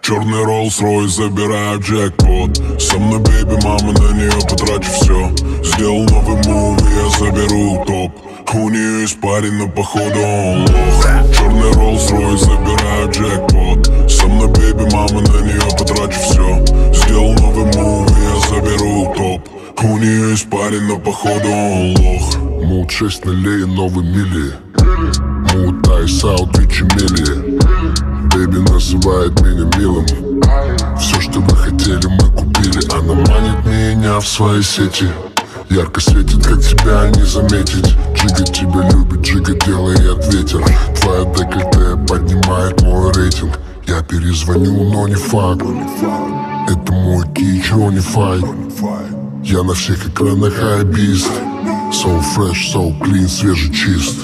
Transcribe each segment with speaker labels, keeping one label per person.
Speaker 1: Черный Rolls-Royce, забираю джекпот. Со мной бейби, мама, на нее потрачу все Сделал новый мув, я заберу топ. У нее есть парень, но походу он лох. Черный Rolls-Royce, забираю джекпот парень, но походу. Он лох
Speaker 2: Мут 6 нулей, новый мили Мут Айс Аут, Мели Бэби называет меня милым Все, что вы хотели, мы купили Она манит меня в свои сети Ярко светит, как тебя не заметить. Джига тебя любит, Джига делает ветер. Твоя декольте поднимает мой рейтинг. Я перезвоню, но не факт. Это мой ки, не файт Я на всех экранах хайбист So fresh, so clean, свежий чист.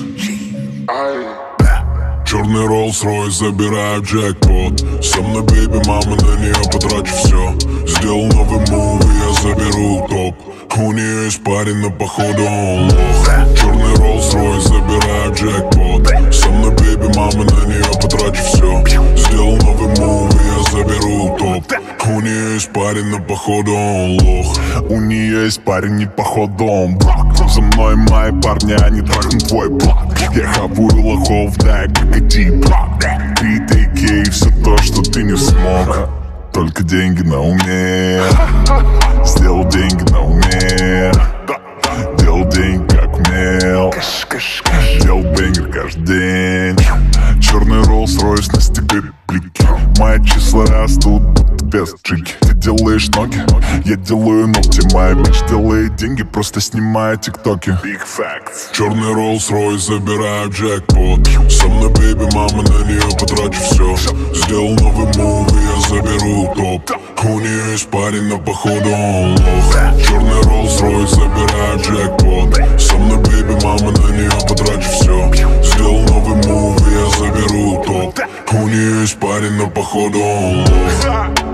Speaker 1: Черный Rolls-Royce, забираю джекпот. Со мной бейби, мама, на нее потрачу все Сделал новый мув, я заберу топ. У нее есть парень, но походу он лох. Черный Rolls-Royce, забираю джекпот. Со мной бейби, мама, на нее потрачу все Сделал новый мув, я заберу топ. У нее есть парень, но походу он лох
Speaker 3: У нее есть парень, не походу он брак За мной мои парни, они трахнут твой блок Я хавую лохов, да, крокодил брак Ты такие, все то, что ты не смог. Только деньги на уме. Сделал деньги на уме. Делал деньги как умел. Делал бенгер каждый день. Черный Rolls-Royce на стекле блики Мои числа растут, без джинки. Ты делаешь ноги, я делаю ногти. Моя bitch делает деньги, просто снимая тиктоки. Big facts.
Speaker 1: Черный Rolls-Royce, забираю джекпот. Со мной baby, мама, на нее потрачу все Сделал новый move, я заберу топ. У нее есть парень, но походу он лох. Черный Rolls-Royce, забираю джекпот. Со мной baby, мама, на нее потрачу все Сделал новый мув, я заберу топ. У нее есть парень, но походу он лох.